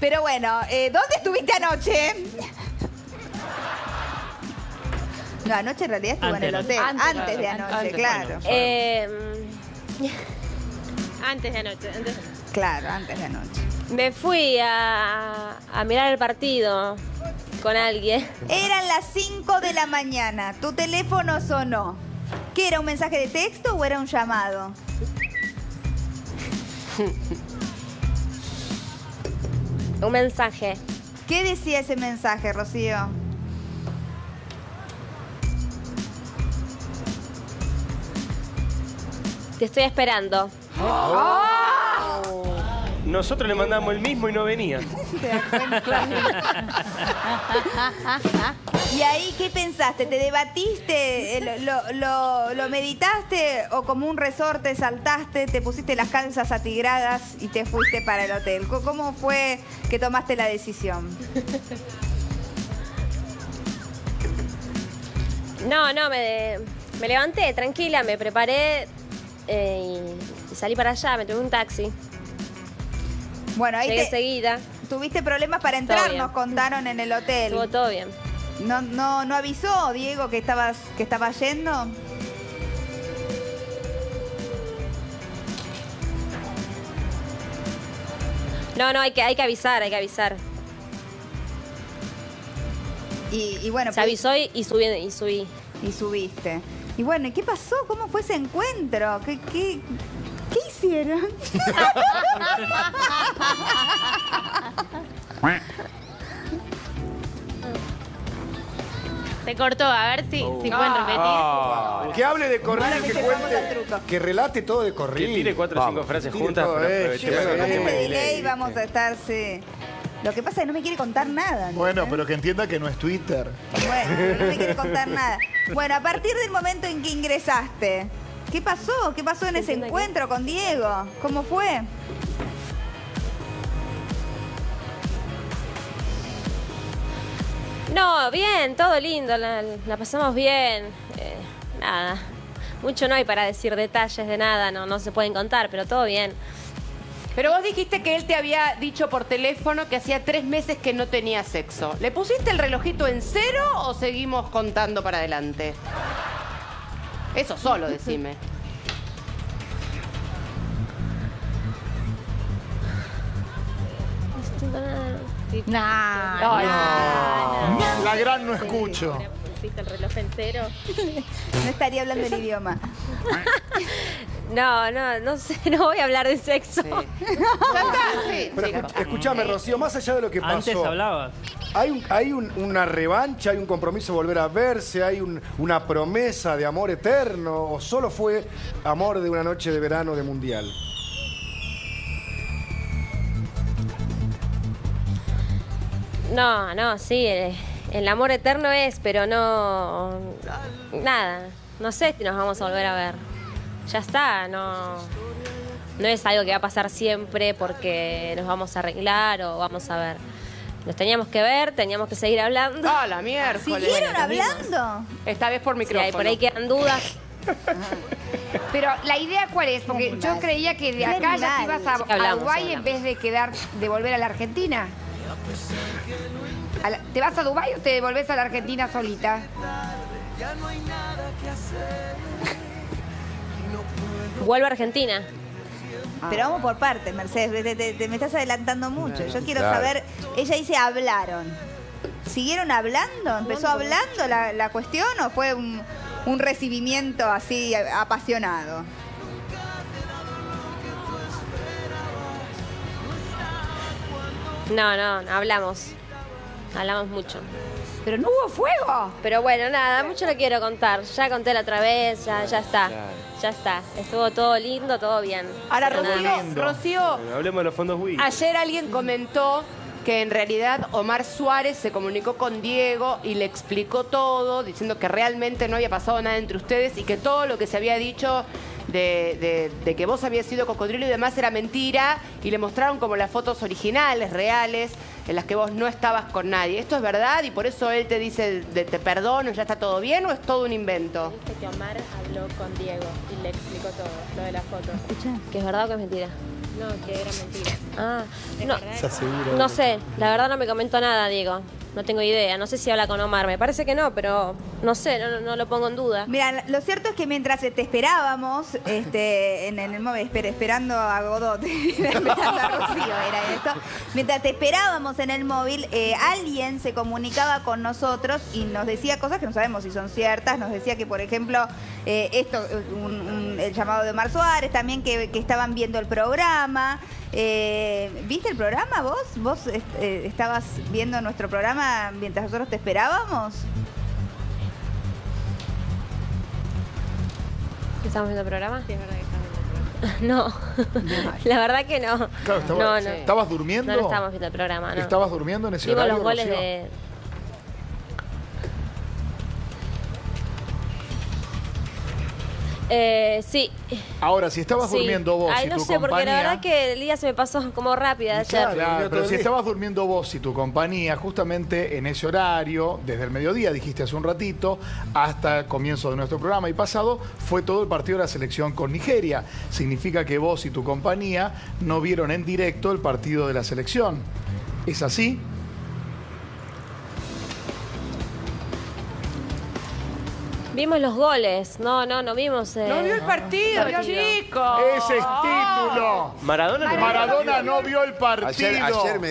Pero bueno, eh, ¿dónde estuviste anoche? No, anoche en realidad estuve Antes en el de hotel. anoche. Antes, Antes, de anoche, antes, claro. Eh, antes de anoche. antes de- Claro, antes de anoche. Me fui a, a mirar el partido con alguien. Eran las 5 de la mañana. Tu teléfono sonó. ¿Qué era un mensaje de texto o era un llamado? Un mensaje. ¿Qué decía ese mensaje, Rocío? Te estoy esperando. Nosotros le mandamos el mismo y no venía. ¿Y ahí qué pensaste? ¿Te debatiste? Eh, ¿Lo, lo- lo meditaste? ¿O como un resorte saltaste, te pusiste las calzas atigradas y te fuiste para el hotel? ¿Cómo fue que tomaste la decisión? No, no, me, me levanté tranquila, me preparé eh, y, y salí para allá, me tomé un taxi. Bueno, ahí Llegué te- seguida, tuviste problemas para entrar, nos contaron en el hotel. estuvo todo bien. ¿No, no, ¿No avisó Diego que estabas que estaba yendo? No, no, hay que, hay que avisar, hay que avisar. Y, y bueno, Se avisó y, y subí, y subí. y subiste. Y bueno, ¿y qué pasó? ¿Cómo fue ese encuentro? ¿Qué, qué, qué hicieron? Se cortó, a ver si, si pueden repetir. Ah, que hable de corrido, Ahora que que cuente, truco. que relate todo de Que corrido. tire cuatro o cinco frases tire juntas todo, para eh, aprovechar sí, que Con sí, este sí. delay vamos a estar, sí. Lo que pasa es que no me quiere contar nada. ¿no? Bueno, pero que entienda que no es Twitter. Bueno, no me quiere contar nada. Bueno, a partir del momento en que ingresaste, ¿qué pasó? ¿Qué pasó en ese que- encuentro con Diego? ¿Cómo fue? No, bien, todo lindo, la, la pasamos bien. eh, nada, mucho no hay para decir detalles de nada, no, no se pueden contar, pero todo bien. Pero vos dijiste que él te había dicho por teléfono que hacía tres meses que no tenía sexo. ¿Le pusiste el relojito en cero o seguimos contando para adelante? Eso solo, decime. No Nah. La gran no escucho. Pusiste el reloj en cero. No estaría hablando el idioma. No, no, no sé, no voy a hablar de sexo. Sí, Pero chicos. escu- escúchame, Rocío, más allá de lo que pasó. Antes hablabas. ¿Hay, un- hay un- una revancha, hay un compromiso de volver a verse, hay un- una promesa de amor eterno o solo fue amor de una noche de verano de mundial? No, no, sí, el, el amor eterno es, pero no. Nada. No sé si nos vamos a volver a ver. Ya está, no. No es algo que va a pasar siempre porque nos vamos a arreglar o vamos a ver. Nos teníamos que ver, teníamos que seguir hablando. Ah, la miércoles. ¿Siguieron hablando? Esta vez por micrófono. hay por ahí quedan dudas. Pero la idea cuál es, porque Muy yo mal. creía que de Muy acá ya te ibas a, Sí, a hablamos, hablamos. en vez de quedar, de volver a la Argentina. La- ¿Te vas a Dubái o te devolvés a la Argentina solita? Vuelvo a Argentina. Pero vamos por partes, Mercedes. Te, te- te- me estás adelantando mucho. Yo quiero Claro. saber. Ella dice hablaron. ¿Siguieron hablando? ¿Empezó hablando la, la cuestión o fue un, un recibimiento así apasionado? No, no, no, hablamos. Hablamos mucho. Pero no hubo fuego. Pero bueno, nada, mucho no quiero contar. Ya conté la otra vez, ya, ya está. Ya está. Estuvo todo lindo, todo bien. Ahora, Pero Rocío. Rocío, Bueno, hablemos de los fondos Wii. ayer alguien comentó que en realidad Omar Suárez se comunicó con Diego y le explicó todo, diciendo que realmente no había pasado nada entre ustedes y que todo lo que se había dicho de, de- de que vos habías sido cocodrilo y demás era mentira y le mostraron como las fotos originales, reales. En las que vos no estabas con nadie. ¿Esto es verdad y por eso él te dice de, te perdono, ya está todo bien o es todo un invento? Dice que Omar habló con Diego y le explicó todo, lo de la foto. ¿Que es verdad o que es mentira? No, que era mentira. Ah, ¿Es no, no sé, la verdad no me comentó nada, Diego. No tengo idea, no sé si habla con Omar, me parece que no, pero no sé, no, lo pongo en duda. Mira, lo cierto es que mientras te esperábamos, este, en, el móvil, esper- esperando a Godot, esperando a Rocío, era esto. Mientras te esperábamos en el móvil, eh, alguien se comunicaba con nosotros y nos decía cosas que no sabemos si son ciertas. Nos decía que, por ejemplo, eh, esto, un- el llamado de Omar Suárez, también que, estaban viendo el programa. Eh, ¿Viste el programa vos? ¿Vos est- eh, estabas viendo nuestro programa mientras nosotros te esperábamos? ¿Estamos viendo el programa? Sí, es verdad que está viendo el programa. No, la verdad que no. Claro, estaba- no, no. ¿Estabas durmiendo? No, no estábamos viendo el programa, no. ¿Estabas durmiendo en ese Vimos horario, los goles Rocío? de... Eh, sí. Ahora, si estabas sí. durmiendo vos Ay, y no tu sé, porque la verdad que el día se me pasó como rápida ayer. Claro. Pero si estabas durmiendo vos y tu compañía, justamente en ese horario, desde el mediodía, dijiste hace un ratito, hasta el comienzo de nuestro programa y pasado, fue todo el partido de la selección con Nigeria. Significa que vos y tu compañía no vieron en directo el partido de la selección. ¿Es así? Vimos los goles. No, no, no vimos... eh, No vio el partido, partido. chico. Ese es título. Maradona no- Maradona no vio el partido. Ayer, ayer me